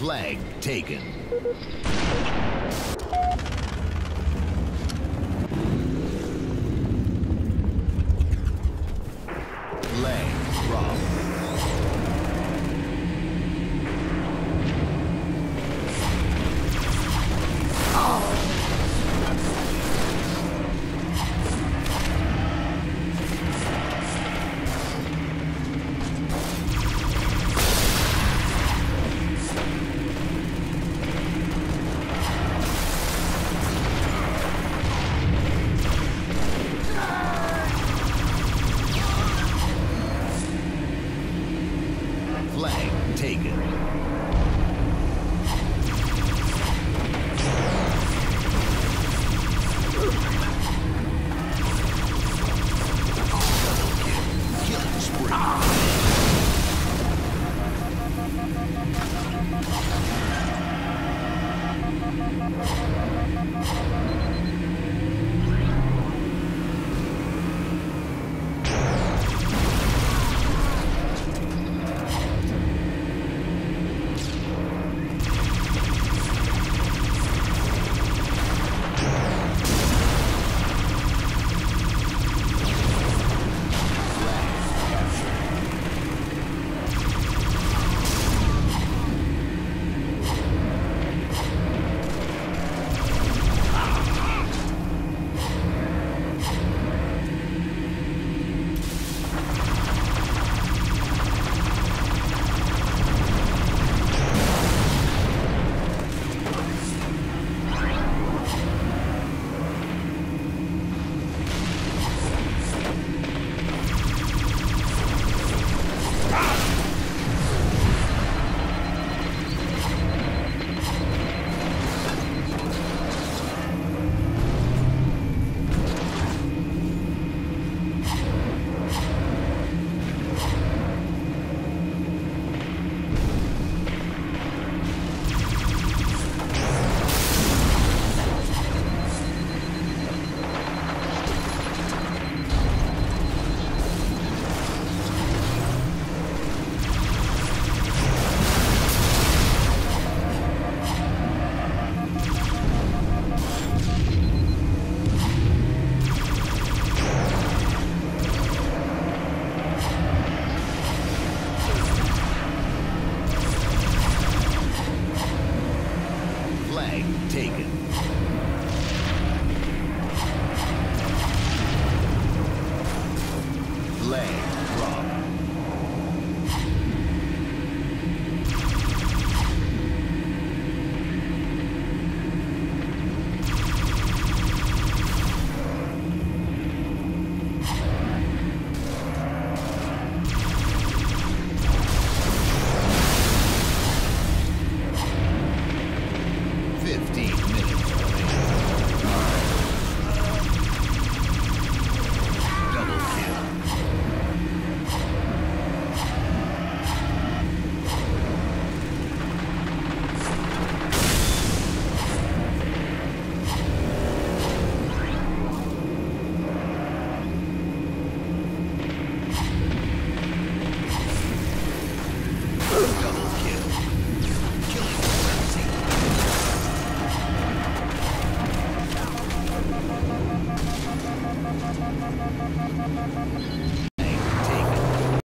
Flag taken. Taken. Taken.